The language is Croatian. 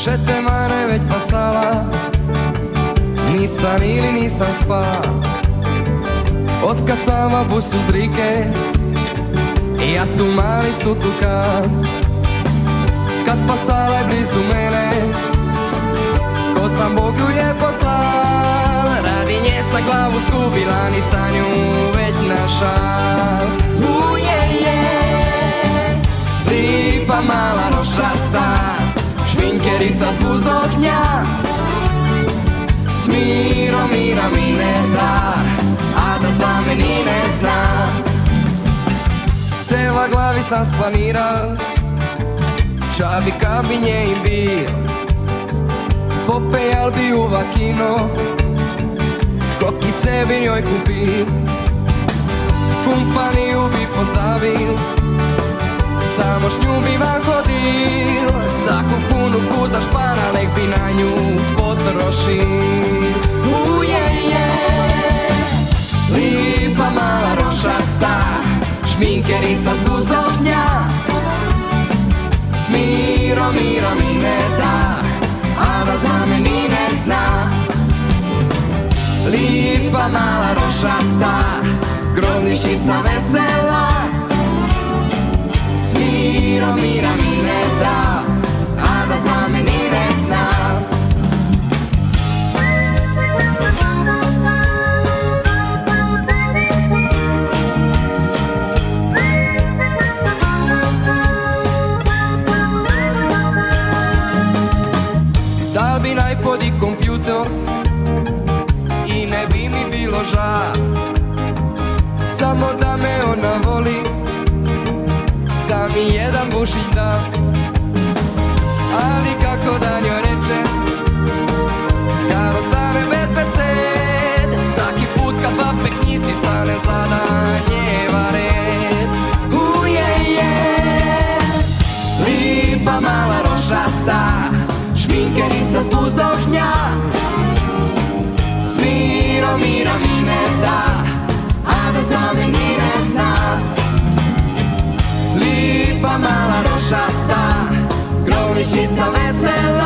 stare već pasala. Nisam ili nisam spa Otkad sama bus uz rike Ja tu malicu tukam. Kad pasala je blizu mene Kod sam Bog ju je poslal. Radi nje sam glavu skubila Ni sa nju već našal Uje je Lipa mala rošasta Šminkerica s buzdoknja Smiro mira mi ne da A da za meni ne zna. Seva glavi sam splaniral Čabi kad bi nje im bil. Popejal bi u vakino Kokice bi njoj kupil. Kumpaniju bi pozavil Samo s nju bi van hodil Svaku kunu kuza špana Nek bi na nju potrošil Uje je Lipa mala rošasta Šminkerica s buzdoknja Smiro mira mi ne da A da za meni ne zna. Lipa mala rošasta Grovnišica vesela najpodi kompjutor I ne bi mi bilo ža Samo da me ona voli Da mi jedan bušić da Ali kako da njoj rečem Šminkerica s buzdoknja Smiro mira mi ne da A da za meni ne zna. Lipa mala rošasta Grovnišica vesela